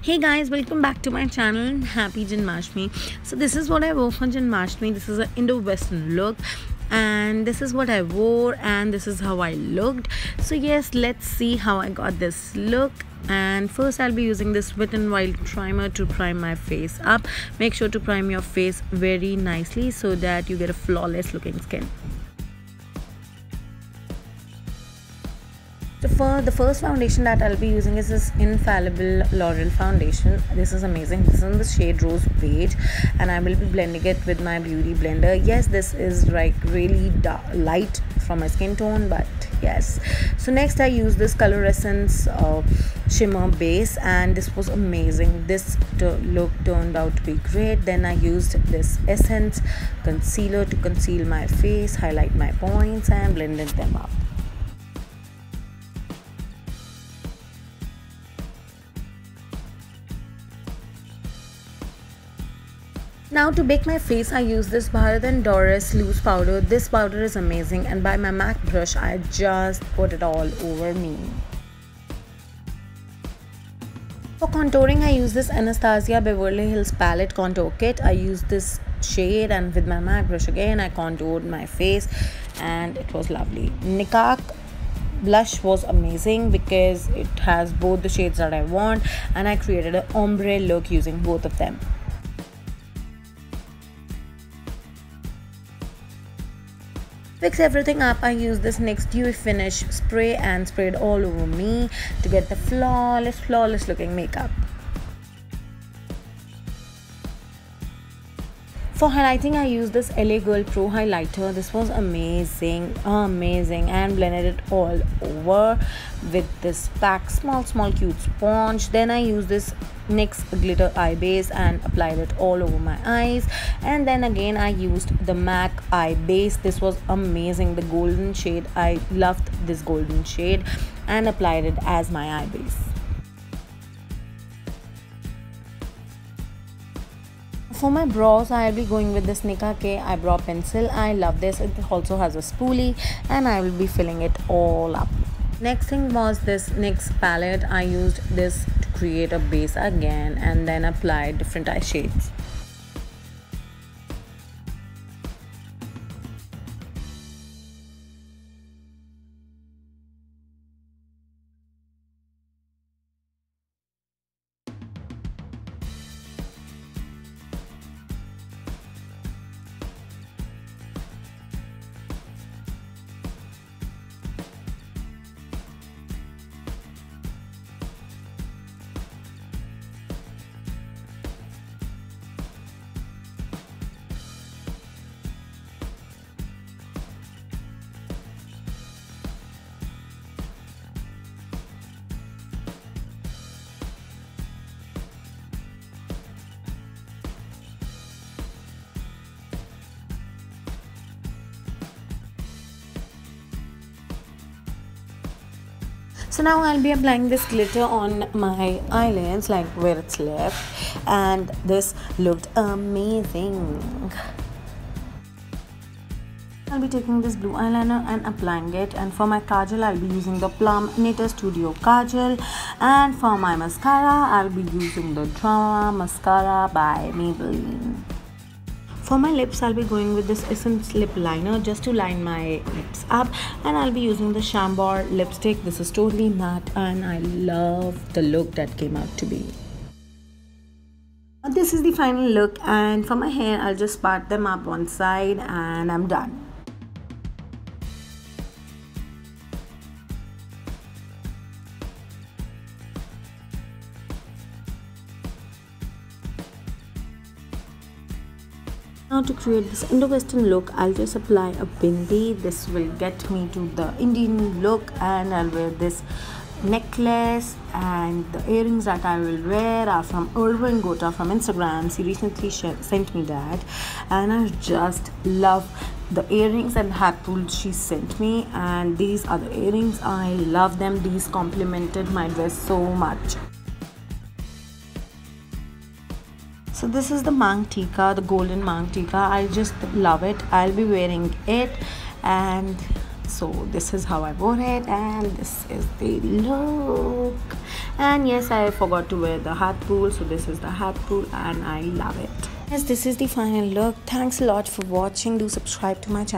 Hey guys, welcome back to my channel. Happy Janmashtami. So this is what I wore for Janmashtami. This is an Indo-Western look and this is what I wore and this is how I looked. So yes, let's see how I got this look and first I'll be using this Wet n Wild primer to prime my face up. Make sure to prime your face very nicely so that you get a flawless looking skin. For the first foundation that I'll be using is this Infallible L'Oreal foundation. This is amazing. This is in the shade Rose Beige and I will be blending it with my beauty blender. Yes, this is like really dark, light from my skin tone but yes. So next I use this Color Essence uh, shimmer base and this was amazing. This look turned out to be great. Then I used this Essence concealer to conceal my face, highlight my points and blended them up. Now to bake my face I use this Bharat and Dorris loose powder. This powder is amazing and by my MAC brush I just put it all over me. For contouring I use this Anastasia Beverly Hills palette contour kit. I use this shade and with my MAC brush again I contoured my face and it was lovely. Nikak blush was amazing because it has both the shades that I want and I created an ombre look using both of them. Fix everything up i use this NYX dewy finish spray and sprayed all over me to get the flawless flawless looking makeup For highlighting, I used this LA Girl Pro highlighter. This was amazing, amazing, and blended it all over with this pack small, small, cute sponge. Then I used this NYX glitter eye base and applied it all over my eyes. And then again, I used the MAC eye base. This was amazing. The golden shade. I loved this golden shade and applied it as my eye base. For my brows i'll be going with this nika k eyebrow pencil. I love this. It also has a spoolie and i will be filling it all up. Next thing was this NYX palette. I used this to create a base again and then apply different eye shades so now I'll be applying this glitter on my eyelids like where it's left. And this looked amazing. I'll be taking this blue eyeliner and applying it. And for my kajal I'll be using the Plum Nature Studio Kajal. And for my mascara I'll be using the Drama Mascara by Maybelline for my lips I'll be going with this Essence lip liner just to line my lips up. And I'll be using the Chambor lipstick. This is totally matte and I love the look that came out to be. This is the final look and for my hair I'll just part them up one side and I'm done Now to create this Indo-Western look, I'll just apply a bindi. This will get me to the Indian look and I'll wear this necklace and the earrings that I will wear are from Urban Gota from Instagram. She recently sent me that and I just love the earrings and haath phool she sent me and these are the earrings. I love them. These complemented my dress so much. So this is the Mangtika the golden Mangtika I just love it. I'll be wearing it. And so this is how I wore it. And this is the look. And yes i forgot to wear the haath phool so this is the haath phool and i love it. Yes this is the final look. Thanks a lot for watching. Do subscribe to my channel